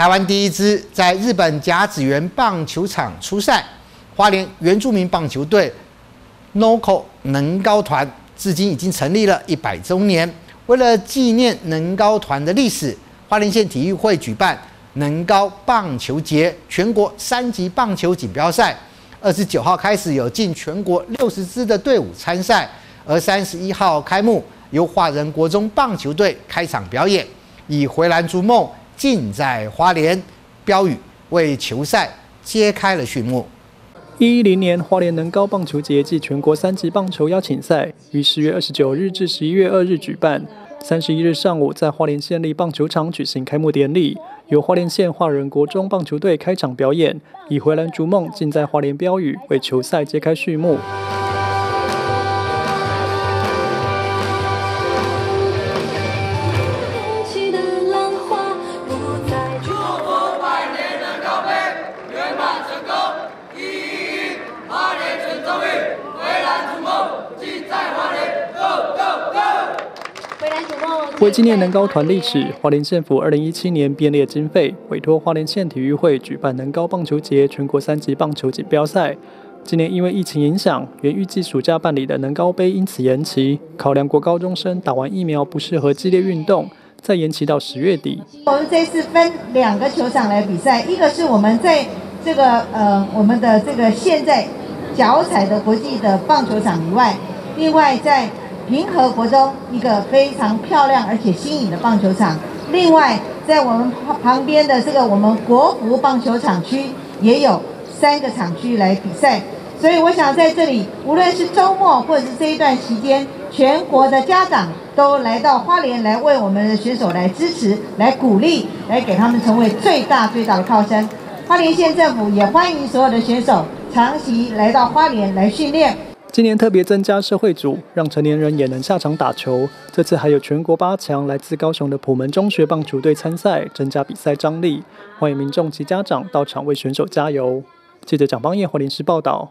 台湾第一支在日本甲子园棒球场出赛，花莲原住民棒球队 NOCO 能高团至今已经成立了一百周年。为了纪念能高团的历史，花莲县体育会举办能高棒球节全国三级棒球锦标赛。二十九号开始有近全国六十支的队伍参赛，而三十一号开幕，由华人国中棒球队开场表演，以“回蓝逐梦”。尽在花莲，标语为球赛揭开了序幕。一一零年花莲能高棒球节暨全国三级棒球邀请赛于十月二十九日至十一月二日举办。三十一日上午在花莲县立棒球场举行开幕典礼，由花莲县华人国中棒球队开场表演，以“回蓝逐梦，尽在花莲”标语为球赛揭开序幕。为纪念能高团历史，花莲县府二零一七年编列经费，委托花莲县体育会举办能高棒球节全国三级棒球锦标赛。今年因为疫情影响，原预计暑假办理的能高杯因此延期。考量国高中生打完疫苗不适合激烈运动，再延期到十月底。我们这次分两个球场来比赛，一个是我们在这个呃我们的这个现在脚踩的国际的棒球场以外，另外在。平和国中一个非常漂亮而且新颖的棒球场，另外在我们旁边的这个我们国服棒球场区也有三个场区来比赛，所以我想在这里，无论是周末或者是这一段期间，全国的家长都来到花莲来为我们的选手来支持、来鼓励、来给他们成为最大最大的靠山。花莲县政府也欢迎所有的选手长期来到花莲来训练。今年特别增加社会组，让成年人也能下场打球。这次还有全国八强来自高雄的普门中学棒球队参赛，增加比赛张力。欢迎民众及家长到场为选手加油。记者蒋邦彦或临时报道。